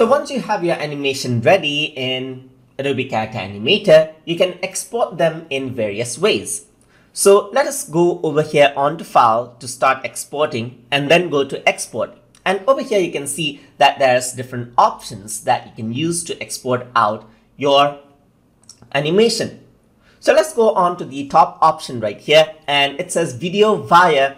So once you have your animation ready in Adobe Character Animator, you can export them in various ways. So let us go over here onto file to start exporting and then go to export. And over here you can see that there's different options that you can use to export out your animation. So let's go on to the top option right here and it says video via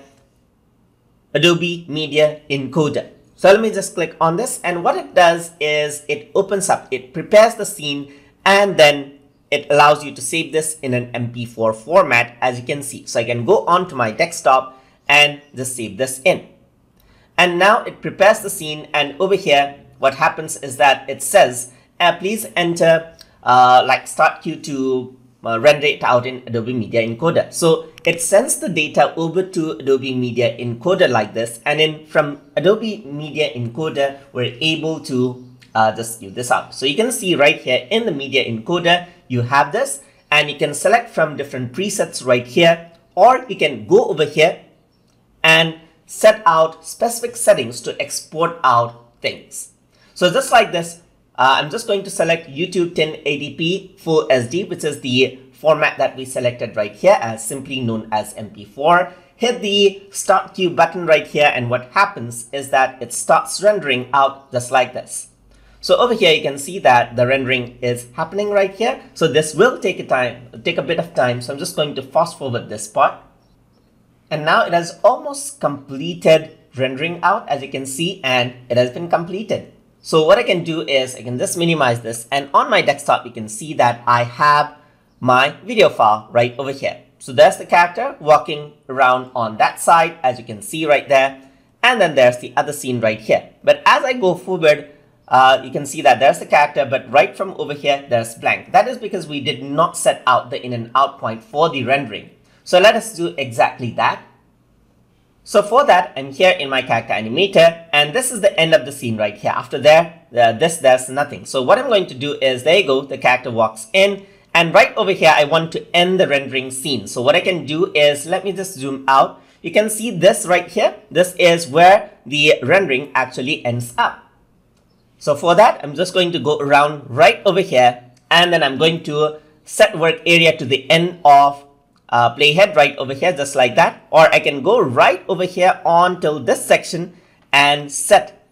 Adobe Media Encoder. So let me just click on this and what it does is it opens up, it prepares the scene and then it allows you to save this in an MP4 format as you can see. So I can go on to my desktop and just save this in. And now it prepares the scene and over here what happens is that it says uh, please enter uh, like start queue to uh, render it out in Adobe Media Encoder. So it sends the data over to Adobe Media Encoder like this and then from Adobe Media Encoder we're able to uh, just give this out. So you can see right here in the Media Encoder you have this and you can select from different presets right here or you can go over here and set out specific settings to export out things. So just like this, uh, I'm just going to select YouTube 1080p Full SD, which is the format that we selected right here as simply known as MP4. Hit the start queue button right here and what happens is that it starts rendering out just like this. So over here you can see that the rendering is happening right here. So this will take a time, take a bit of time. So I'm just going to fast forward this part. And now it has almost completed rendering out as you can see and it has been completed. So what I can do is I can just minimize this and on my desktop you can see that I have my video file right over here. So there's the character walking around on that side as you can see right there and then there's the other scene right here. But as I go forward uh, you can see that there's the character but right from over here there's blank. That is because we did not set out the in and out point for the rendering. So let us do exactly that. So for that, I'm here in my character animator, and this is the end of the scene right here. After there, uh, this, there's nothing. So what I'm going to do is, there you go, the character walks in, and right over here, I want to end the rendering scene. So what I can do is, let me just zoom out. You can see this right here. This is where the rendering actually ends up. So for that, I'm just going to go around right over here, and then I'm going to set work area to the end of uh, playhead right over here just like that or I can go right over here on till this section and set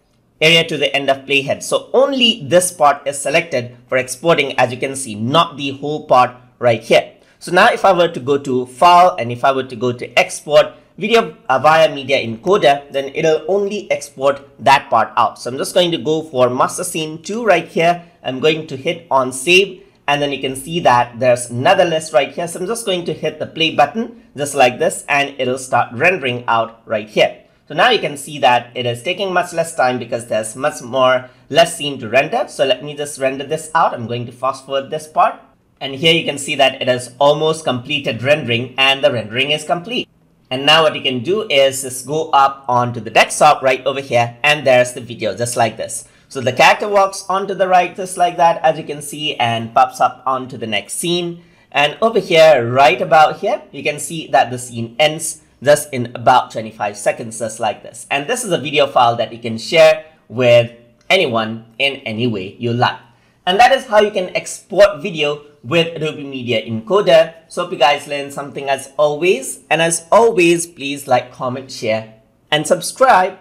area to the end of playhead. So only this part is selected for exporting as you can see, not the whole part right here. So now if I were to go to file and if I were to go to export video uh, via media encoder, then it'll only export that part out. So I'm just going to go for master scene 2 right here. I'm going to hit on save and then you can see that there's another list right here. So I'm just going to hit the play button just like this and it'll start rendering out right here. So now you can see that it is taking much less time because there's much more less scene to render. So let me just render this out. I'm going to fast forward this part. And here you can see that it has almost completed rendering and the rendering is complete. And now what you can do is just go up onto the desktop right over here and there's the video just like this. So the character walks onto the right just like that as you can see and pops up onto the next scene. And over here, right about here, you can see that the scene ends just in about 25 seconds just like this. And this is a video file that you can share with anyone in any way you like. And that is how you can export video with Adobe Media Encoder. So hope you guys learned something as always. And as always, please like, comment, share, and subscribe.